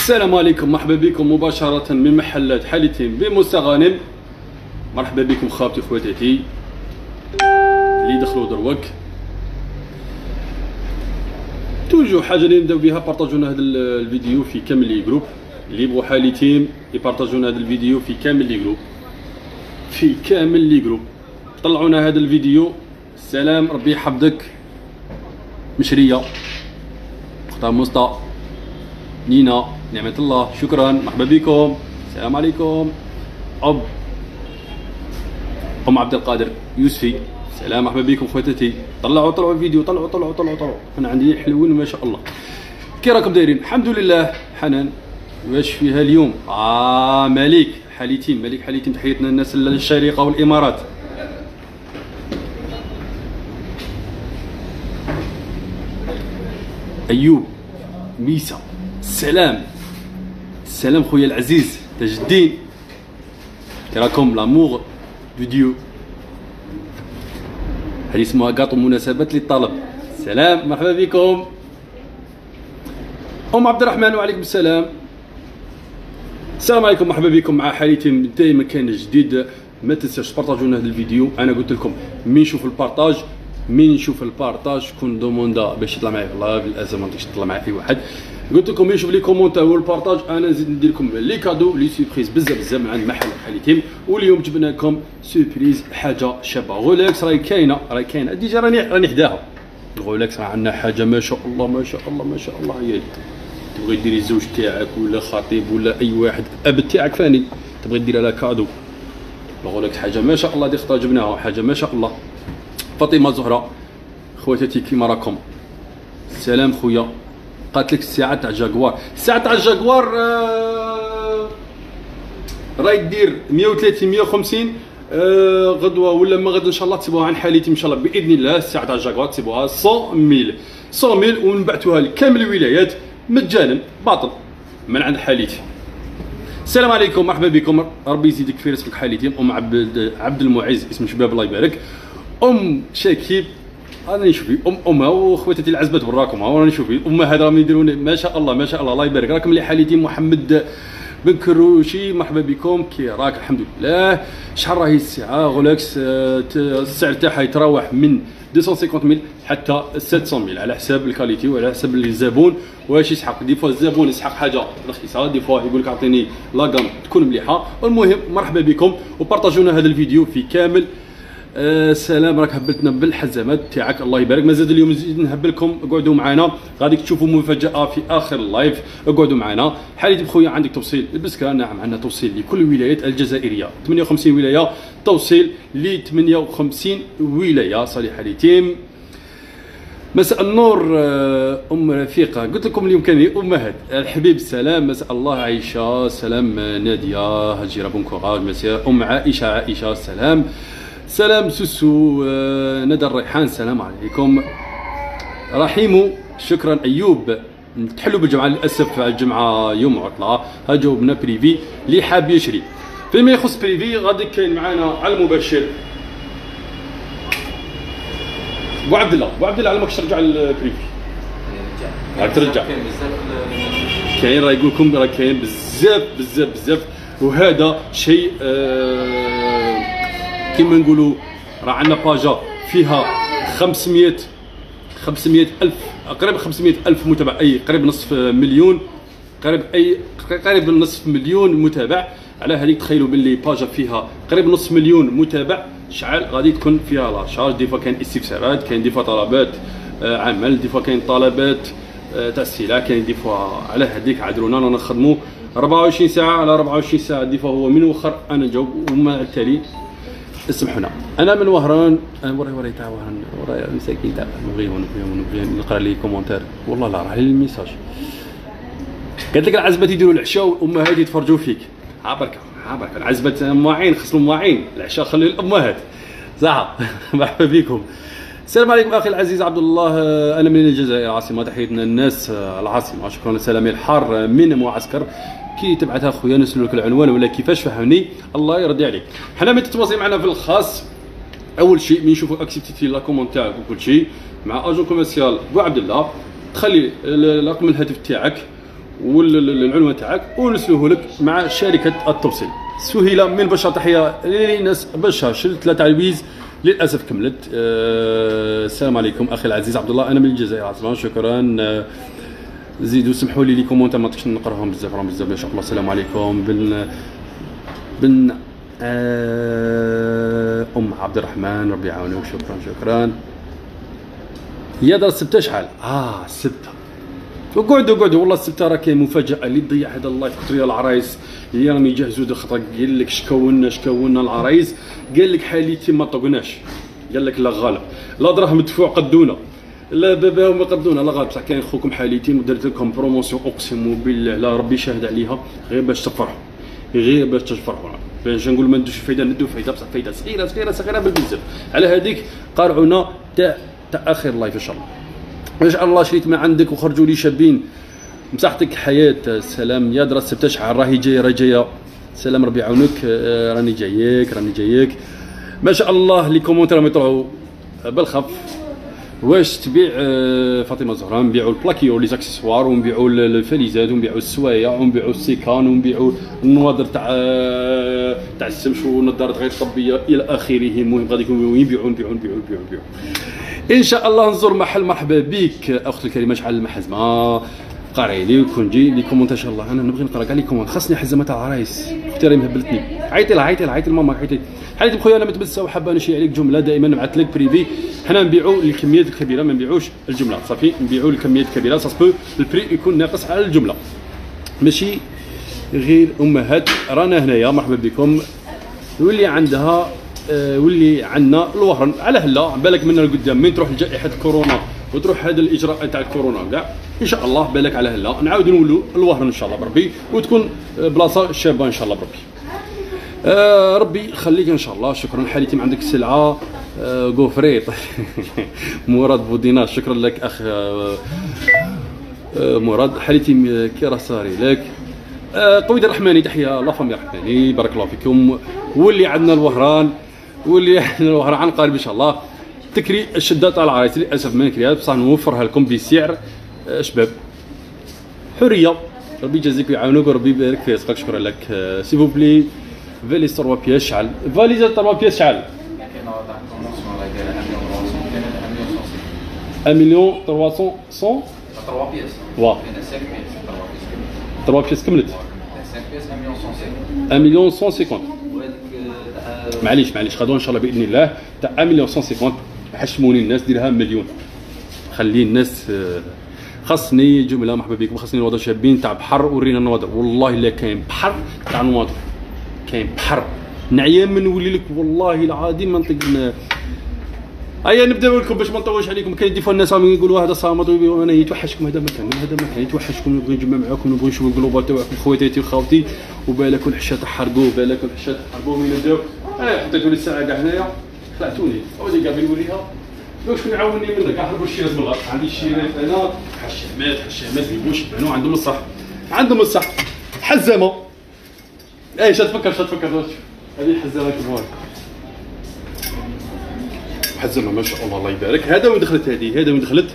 السلام عليكم. مرحبا بكم مباشرة من محلات حاليتيم بمستغانم. مرحبا بكم خاوتي خواتاتي اللي دخلوا دروك. toujours حاجة اللي نبداو بها بارطاجونا هذا الفيديو في كامل les groupes. اللي يبغوا حاليتيم يبارطاجونا هذا الفيديو في كامل les groupes. في كامل les groupes. طلعونا هذا الفيديو. سلام ربي يحفظك. مشرية. اختها مسطى نينا. نعمة الله شكرا مرحبا بكم السلام عليكم أب أم عبد القادر يوسفي سلام مرحبا بكم خواتاتي طلعوا طلعوا الفيديو طلعوا طلعوا طلعوا طلعوا أنا عندي حلوين ما شاء الله كي راكم دايرين الحمد لله حنان واش فيها اليوم آه ملك حاليتين ملك حاليتين تحياتنا الناس الشريقه والامارات ايوب ميسا السلام السلام خويا العزيز تاج الدين. راكم؟ لامور فيديو. هذه اسمها كاطو مناسبات للطلب. سلام مرحبا بكم. أم عبد الرحمن وعليكم السلام. السلام عليكم مرحبا بكم. مع حالتين دائما كان جديد. ما تنساش تبارطاجونا هذا الفيديو. أنا قلت لكم مين يشوف ال partage مين يشوف ال partage كون demande باش يطلع معايا ال live للاسف ما نقدرش تطلع معايا أي واحد. قلت لكم يشوف les commentaires وال partage أنا نزيد ندير لكم les cadeaux les surprises بزاف بزاف عند محل حاليتيم واليوم جبنا لكم surprise حاجة شابة. Rolex راهي كاينة راهي كاينة. déjà راني راني حداها. Rolex راه عندنا حاجة ما شاء الله ما شاء الله ما شاء الله. هي تبغي ديري الزوج تاعك ولا خطيب ولا أي واحد أب تاعك ثاني. تبغي دير لها cadeau. Rolex حاجة ما شاء الله دي خطا جبناها حاجة ما شاء الله. فاطمة زهره خواتاتي كيما راكم. سلام خويا. قالت لك الساعة تاع جاكوار. الساعة تاع جاكوار آه راهي دير 130 150 آه غدوة ولا ما غدا إن شاء الله تسيبوها عند حاليتيم ان شاء الله بإذن الله الساعة تاع جاكوار تسيبوها 100000 100000 ونبعثوها لكامل الولايات مجانا باطل من عند حالتي السلام عليكم مرحبا بكم. ربي يزيدك في رزقك حالتي أم عبد عبد المعز اسم شباب الله يبارك. أم شاكيب أنا نشوفي أم امها وخواتاتي العزبات وراكم ها راني نشوفي امها هذا راهم يديرون. ما شاء الله ما شاء الله. الله يبارك راكم اللي حالتي محمد بن كروشي. مرحبا بكم. كي راك الحمد لله. شحال راهي الساعة؟ غولاكس السعر تاعها يتراوح من 250 mille حتى 700 mille. على حساب ال qualité وعلى حساب الزبون. واش يسحق؟ des fois الزبون يسحق حاجة رخيصة. des fois يقول لك اعطيني la gamme تكون مليحة. المهم مرحبا بكم. وبارطاجونا هذا الفيديو في كامل. آه سلام راك هبلتنا بالحزامات تاعك. الله يبارك. مازال اليوم نزيد نهبلكم. اقعدوا معنا. غادي تشوفوا مفاجأة في آخر ال live اقعدوا معنا. حاليتيم بخويا عندك توصيل لبسكره نعم عندنا توصيل لكل الولايات الجزائرية. 58 ولاية. توصيل ل 58 ولاية. صالح حالتيم مساء النور أم رفيقة. قلت لكم اليوم كان أمهات. الحبيب سلام. مساء الله عائشة. سلام نادية. هجيرة بون كوراج مساء أم عائشة. عائشة سلام. سلام سوسو ندى الريحان السلام عليكم. رحيم شكرا أيوب. تحلوا بالجمعة للأسف الجمعة يوم عطلة. ها جاوبنا privé اللي حاب يشري. فيما يخص privé غادي كاين معنا على المباشر. بو عبد الله بو عبد الله على ماكش ترجع ال privé راك ترجع. كاين راه يقول لكم راه كاين بزاف بزاف بزاف. وهذا شيء آه كما نقولوا راه عندنا page فيها 500 500 الف قريب 500 ألف متابع. أي قريب نصف مليون. قريب اي قريب نصف مليون متابع. على هذيك تخيلوا باللي page فيها قريب نصف مليون متابع. شحال غادي تكون فيها la charge. des fois كاين استفسارات كاين des fois طلبات آه عمل. des fois كاين طلبات آه تاع السلع كاين des fois على هذيك عذرونا رانا نخدموا 24 ساعة على 24 ساعة. des fois هو من وخر أنا نجاوب. ومع التالي اسمحونا أنا من وهران. أنا وراي وراي تاع وهران. وراي مساكين تاع نبغي ونبغي ونبغي نقرأ les commentaires والله لا راه ال message. قالت لك العزبات يديروا العشاء والأمهات يتفرجوا فيك. ها بركة ها بركة. العزبات مواعين خصهم مواعين العشاء خلي الأمهات. صح مرحبا بكم. السلام عليكم أخي العزيز عبد الله أنا من الجزائر عاصمة تحياتنا الناس العاصمة. شكرا سلامي الحار من معسكر. كي تبعثها خويا نسلو لك العنوان ولا كيفاش فهمني؟ الله يرضي عليك. حنا ملي تتواصل معنا في الخاص؟ أول شيء من نشوفوا acceptيتي la commande تاعك وكل شيء مع agent commercial بو عبد الله. تخلي رقم الهاتف تاعك والعنوان تاعك ونرسلوه لك مع شركة التوصيل. سهيلة من بشار تحية للناس بشار شلت ثلاثة عويز للأسف كملت. أه السلام عليكم أخي العزيز عبد الله. أنا من الجزائر عاصمه شكرا. أه زيدوا سمحوا لي les commentaires ما طقتش نقرأهم بزاف راهم بزاف ما شاء الله. السلام عليكم. بن بن أه أم عبد الرحمن ربي يعاونك. شكرا شكرا. يا دار السبته شحال؟ آه السبته وقعدوا قعدوا والله السبته راه كاين مفاجاه اللي تضيع هذا الله يفطر يا العرايس هي راهم يجهزوا دي خطره قال لك شكونا شكونا العرايس. قال لك حاليتي ما طقناش. قال لك لا غالب. لا دراهم مدفوع قدونا. لا بابا ما قدونا. لا غالب. بصح كاين خوكم حاليتي ودرت لكم بروموسيون. اقسم بالله لا ربي شاهد عليها. غير باش تفرحوا. غير باش تفرحوا باش نقول ما ندوش فايدة ندو فايدة. بصح فايدة صغيرة صغيرة صغيرة بالبزاف. على هذيك قارعونا تاع تاع آخر live إن شاء الله. شاء الله شريت ما عندك وخرجوا لي شابين. مساحتك حياة سلام. يا درا السبت شحال راهي جاية راهي جاية. سلام ربي يعاونك. آه، راني جايك راني جايك. ما شاء الله les commentaires راهم يطلعوا بالخف. واش تبيع آه، فاطمة زهراء نبيعوا ال plaqué و les accessoires ونبيعوا الفليزات ونبيعوا السوايع ونبيعوا السيكان ونبيعوا النوادر تاع آه، تاع السمش ونظارات غير طبية إلى آخره. المهم غادي يكونوا يبيعوا نبيعوا نبيعوا نبيعوا نبيعوا. إن شاء الله نزور محل مرحبا بك أختي الكريمة شحال المحزمه قاري لي وكونجي لي كومونت إن شاء الله. أنا نبغي نقرأ كاع لي كومونت خاصني حزمه تاع العرايس أختي راهي مهبلتني. عيطي لها عيطي لها عيطي لماما عيطي. حالتي بخويا أنا متبسه وحابه نشي عليك جملة دائما نبعث لك بريفي. حنا نبيعوا الكميات الكبيرة ما نبيعوش الجملة. صافي نبيعوا الكميات الكبيرة. ساسبو البري يكون ناقص على الجملة. ماشي غير أمهات. رانا هنايا. مرحبا بكم. واللي عندها آه، واللي عندنا الوهرن على هلا بالك منا لقدام من تروح جائحه كورونا وتروح هذا الإجراء تاع الكورونا كاع إن شاء الله بالك على هلا نعاود نولوا الوهرن إن شاء الله بربي وتكون بلاصة شابة إن شاء الله بربي. آه ربي يخليك إن شاء الله. شكرا. حالتي عندك السلعه آه مراد بودينا. شكرا لك أخ. آه آه مراد. حاليتيم كي صاري لك. آه قويد الرحماني تحية. la famille الرحماني بارك الله فيكم. واللي عندنا الوهران. واللي عن قريب إن شاء الله. تكري الشدة تاع العرايس للأسف ما نكريها بصح نوفرها لكم بسعر. شباب حرية. ربي يجازيك ويعاونك وربي يبارك في رزقك. شكرا لك آه s'il plaît. valise 3 pièces شحال فاليز 3 pièces شحال 1 مليون 300 100 3 pièces واه كاين 5 pièces 3 pièces كملت 5 pièces 1 مليون 150 1 مليون 150 وهذيك تاع معليش معليش. غدوة إن شاء الله بإذن الله. تاع 1 مليون 150 حشموني الناس ديرها مليون. خلي الناس آه، خاصني جملة مرحبا بكم. خاصني نواضر شابين تاع بحر ورينا النواضر والله إلا كاين بحر تاع نواضر كاين بحر. نعيان من نولي لك والله العظيم ما ن- هيا نبداو لكم باش ما نطولش عليكم. كاين ديفوا الناس راهم يقولوا هذا صامت ويبيعوا أنا يتوحشكم هذا مكان هذا مكان يتوحشكم نبغي نجمع معاكم نبغي نشوف القلوبات تاعكم خواتاتي وخاوتي وبالك الحشا تحرقوا بالك الحشا تحرقوا. من الجو أنا حطيتوا لي الساعة كاع هنايا خلعتوني. اودي كاع نوريها واش نعاوني منك كاع حرقوا الشيرات من الغرب عندي الشيرات أنا حشامات حشامات يبوش يبانوا عندهم الصح. عندهم الصح. حزامة. إيش تفكر شو تفكر. هذه حزامة كبار حزمها ما شاء الله الله يبارك. هذا وين دخلت هذه؟ هذا وين دخلت؟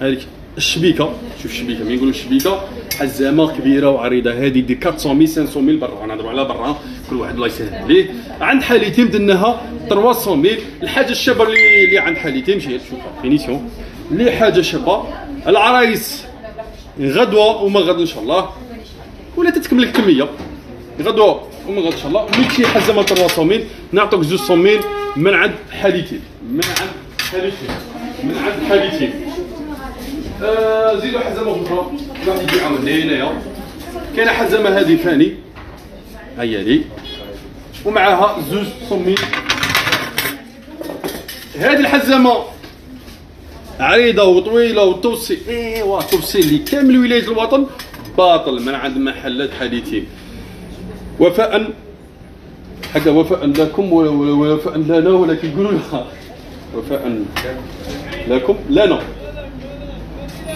هذيك الشبيكة. شوف الشبيكة ملي نقولوا الشبيكة؟ حزامة كبيرة وعريضة. هذه دي 400 500 برا. نهضروا على برا. كل واحد الله يسهل عليه. عند حالتي درناها 300 الحاجة الشابة اللي اللي عند حالتي مشيت شوف فينيسيون اللي حاجة شابة العرايس. غدوة وما غدا إن شاء الله. ولا تتكمل الكميه غدوة ومن غدا إن شاء الله. ميكسي حزمه 300 نعطوك 200 من عند حالتين. من عند حالتين. من عند حالتين. آه زيدوا حزمه أخرى واحد يجي عاودنا هنايا كاينة حزمه هذه ثاني؟ هيا لي. ومعها زوج صمين هذه الحزمه عريضة وطويلة وتوصي إيوا توصي لي كامل ولاية الوطن. باطل من عند محلات حديثين وفاء حتى وفاء لكم ووفاء لنا ولكن قولوا لها وفاء لكم؟ لنا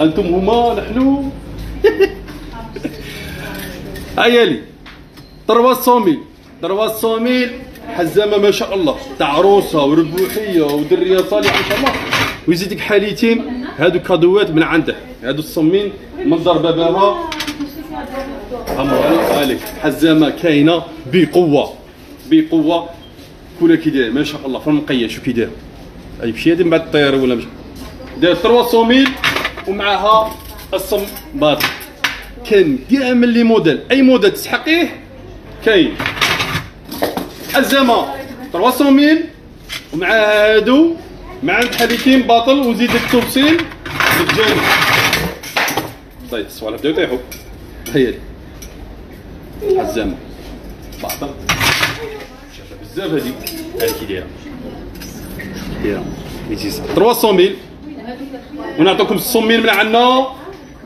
أنتم هما نحن. عيالي 300 300 حزامة ما شاء الله تاع عروسه وربوحية ودرية صالحة إن شاء الله. ويزيدك حاليتين هادو كادوات من عنده هادو الصمين منظر باباها. عمرو عليك حزامة كاينة بقوة بقوة. كلها كي داير ما شاء الله في المقيه شو كي داير أي مشي هذه من بعد الطير ولا مش؟ داير 300 ومعها الصم باطل. كان كاع من لي موديل. أي موديل تسحقيه كاين. حزامه 300 ومع هادو مع الحديثين باطل وزيد التوصيل. مجاني طيب السوالف بداو يطيحوا هي حزامه باطل. شافها بزاف هادي. هادي كي دايره. دايره. 300 ونعطيكم 600 من عندنا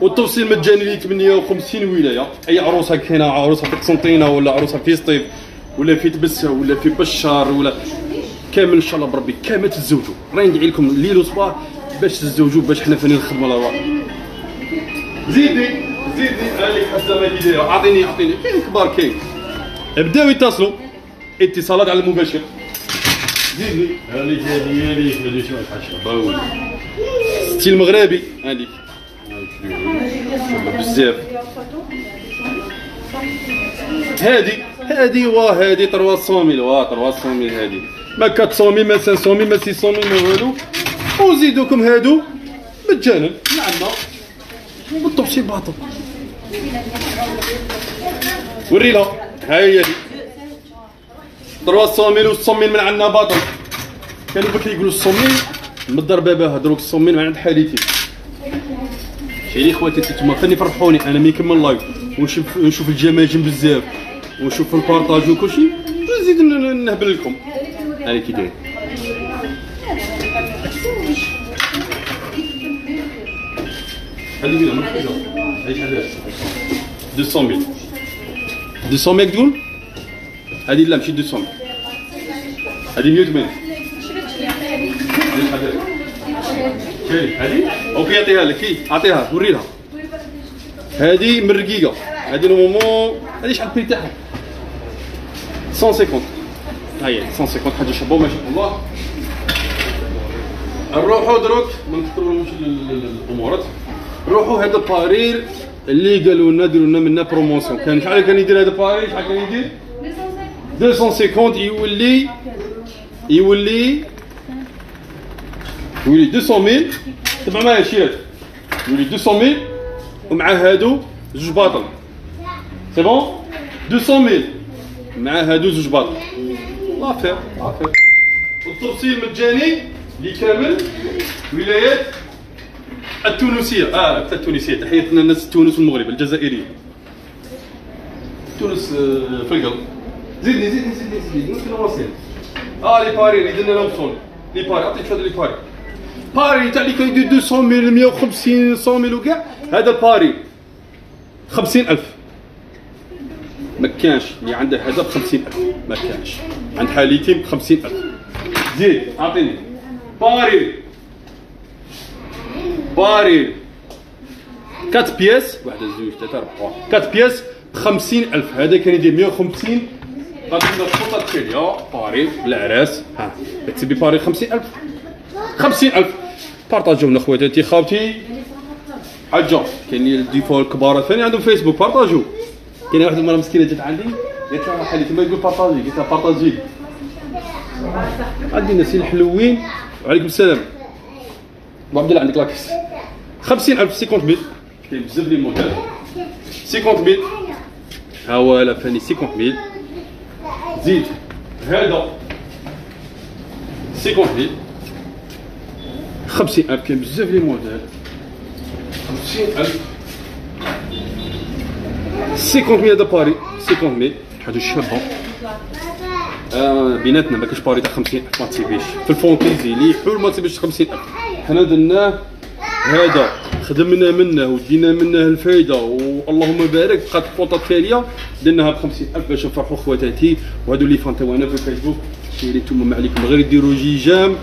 والتوصيل مجاني ل 58 ولاية. أي عروسة كاينة؟ عروسة في قسنطينه ولا عروسة في سطيف؟ ولا في تبسه ولا في بشار ولا كامل إن شاء الله بربي كامل تتزوجوا راني ندعي لكم الليل وصباح باش تتزوجوا باش حنا فاني نخدموا على رواحنا زيدني زيدني هذيك حزامه كي دايره أعطيني أعطيني. كاين كبار كاين؟ بداو يتصلوا. اتصالات على المباشر. زيدني هذيك هذه هذيك هذيك شو الحشره ستيل مغربي هذيك بزاف. هادي هادي وهادي 300 ميل وا 300 ميل هادي ما 400 ما 500 ما 600 ما والو. وزيدوكم هادو. مجانا. عندنا بالتوصيل باطل. وري لها ها هي دي 300 mille و 600 من عندنا باطل. كانوا بكري يقولوا 600 من الضربه بها دروك 600 من عند حالتي. chéri خواتي تما خليني فرحوني أنا ملي نكمل live ونشوف نشوف ال j'aime بزاف. ونشوف ال partage وكلشي نزيد ن- نهبل لكم. هاني كي داير. هذه بينا هذه شحال 200 200 mille تقول؟ هذه لا ماشي 200 هذه 180 هذه شحال كاين هذه؟ OK يعطيها لك. كي؟ أعطيها وري لها. هذه من رقيقة. هذه normalement هذه شحال ال prix تاعها 150 هاي. 150 حاجة شابو ما شاء الله. نروحوا دروك ما نكثروش الامورات نروحوا هذا parure اللي قالوا لنا ديروا لنا منه promotion كان شحال كان يدير هذا parure؟ شحال كان يدير؟ 250 يولي يولي يولي 200000 تبع معايا شيرات يولي 200000 ومع هادو زوج باطل c'est bon؟ 200000 مع هادو زوج باطل l'affaire. l'affaire. والتوصيل مجاني لكامل ولايات التونسية. آه التونسية. تحياتنا الناس تونس والمغرب الجزائرية. تونس آه، في القلب زيدني زيدني زيدني. زيدني ممكن واصلين آه les parures اللي درنا لهم صون. les parures عطيك هذا les parures؟ parure تاع اللي كان يدير 200 mille 150 100 mille وكاع. هذا parure 50000 ما كانش اللي عنده هذا ب 50000 ما كانش عند حاليتين ب 50000 زيد أعطيني. parure parure 4 pièces واحدة زوج ثلاثة أربعة. 4 pièces ب 50000 هذا كان يدير 150 غادي نبدا الخطة التالية. parure بالعراس ها. تسيبي parure 50000 50000 بارطاجونا خواتاتي خاوتي. حاجة كاين اللي الديفو الكبار ثاني عندهم فيسبوك. بارطاجو كاين واحد المرة مسكينة جات عندي قالت لها حالي تما يقول بارطاجي قلت لها بارطاجي. عندي الناس الحلوين وعليكم السلام. بو عبد الله عندك لاكس 50000 50000 كاين بزاف لي موديل 50000 ها هو لا فاني 50000 زيد. هذا. 50000 50000 كاين بزاف les modèles 50000 50000 هذا parure. 50000 حاجة شابه آه بيناتنا ما كاينش parure تاع 50000 ما تسيبيش. في ال fantaisie اللي يحول ما تسيبيش 50000 حنا درناه هذا. خدمنا منه ودينا منه الفايدة. واللهم بارك. بقات الخطة التالية درناها ب 50000 باش نفرحوا خواتاتي. وهذو les fans تاعنا في الفيسبوك. chéri نتوما ما عليكم غير ديروا j'aime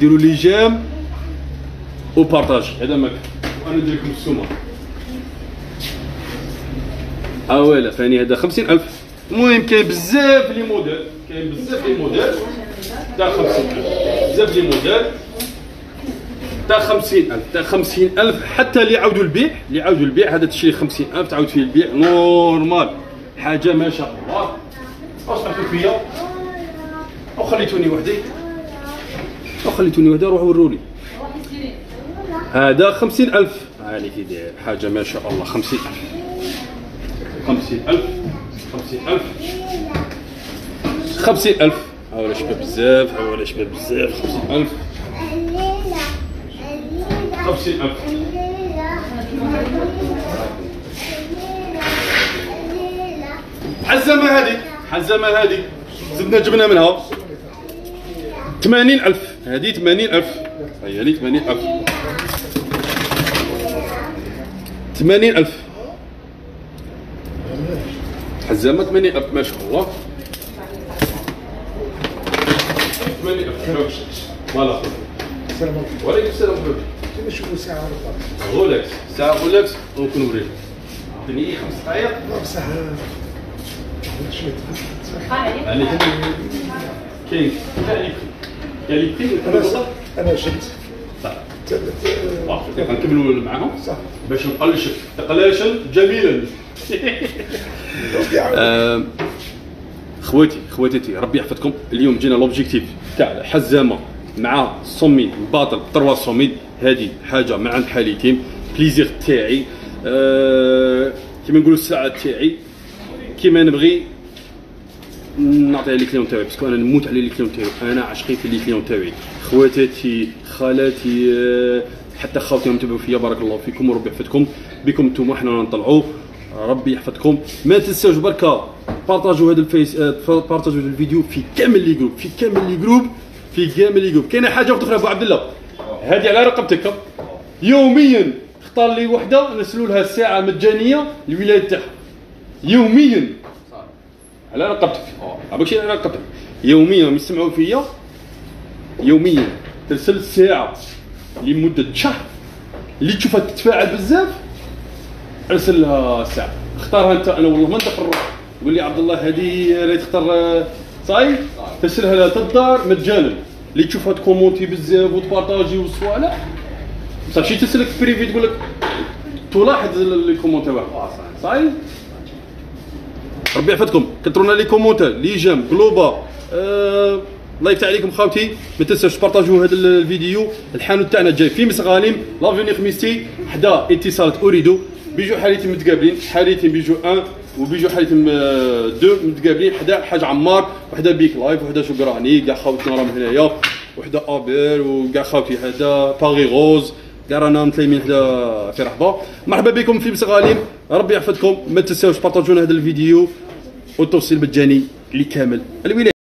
ديروا les j'aime. و partage. هذا ما كان وأنا ندير لكم السومة. ولا ثاني هذا 50000 المهم كاين بزاف les modèles كاين بزاف les modèles تاع 50000 بزاف les modèles حتى 50000 حتى 50000 حتى اللي عاودوا البيع اللي عاودوا البيع هذا تشري 50000 تعاود فيه البيع normal حاجة ما شاء الله واش عطيتو فيا وخليتوني وحدي وخليتوني وحدي روحوا وروني هذا 50000 هاني كي داير حاجة ما شاء الله 50000 50000 50000 50000 ها ولا شباب بزاف ها ولا شباب بزاف. 50000 50000 حزمه هذه حزمه هذه زدنا جبنا منها. 80000 هذه 80000 هي لي 80000 80000 حزامه 80000 ما شاء الله. 80000 voilà السلام عليكم وعليكم السلام حبيبي كيف نشوفوا ساعة ربع Rolex ساعه Rolex ونكون نوريك عطيني خمس دقائق بصح شوية عليك. كاين كاع لي كاع les prix أنا شفت. غنكملوا معاهم باش نقلشك تقلاشا جميلا. خواتي خواتاتي ربي يحفظكم. اليوم جينا l'objectif تاع الحزامه مع السميد الباطل سميد هذه حاجة من عند plaisir تاعي. آه كيما نقولوا الساعة تاعي. كيما نبغي نعطيها les clients تاعي parce que أنا نموت على les clients تاعي. أنا عشقي في les clients تاعي. خواتاتي خالاتي آه، حتى خاوتي راهم يتبعوا فيا. بارك الله فيكم وربي يحفظكم. بكم أنتم حنا نطلعوا. ربي يحفظكم. ما تنساوش بركة بارطاجوا هذا الفيس آه، بارطاجوا هذا الفيديو في كامل les groupes في كامل les groupes في كامل لي جروب كاينة حاجة أخرى أبو عبد الله؟ هذه على رقبتك. يوميا اختار لي وحدة نرسلوا لها ساعه مجانية للولايه تاعها يوميا. على رقبتك. عباك على رقبتك. يوميا يسمعوا فيا. يوميا. ترسل ساعه لمدة شهر. اللي تشوفها تتفاعل بزاف. ارسل لها ساعه اختارها انت. أنا والله ما ندخل قول لي عبد الله هذه راهي تختار آه، صاي؟ ترسلها لها الدار مجانا. اللي تشوفها ت commenter بزاف وت partager والصوالح بصح شي ترسلك في privé تقول لك تلاحظ les commentaires ça y est. ربي يحفظكم. كثرونا les commentaires les j'aime جلوبا آه الله يفتح عليكم خاوتي. ما تنساوش تبارطاجوا هذا الفيديو. الحانوت تاعنا جاي في مستغانم l'avenue خميستي حدا اتصالات Ooredoo. بيجو حاليتين متقابلين حاليتين بيجو 1 وبيجو حاليتين 2 متقابلين حدا حاج عمار وحدا بيك لايف وحدا شكراني كاع خاوتنا راهم هنايا وحدا أبير وكاع خاوتي هذا باغي غوز كاع رانا متلايمين حدا في رحبة. مرحبا بكم في مسغاليم ربي يحفظكم ما تنساوش بارطاجونا هذا الفيديو والتوصيل مجاني لكامل. الولايات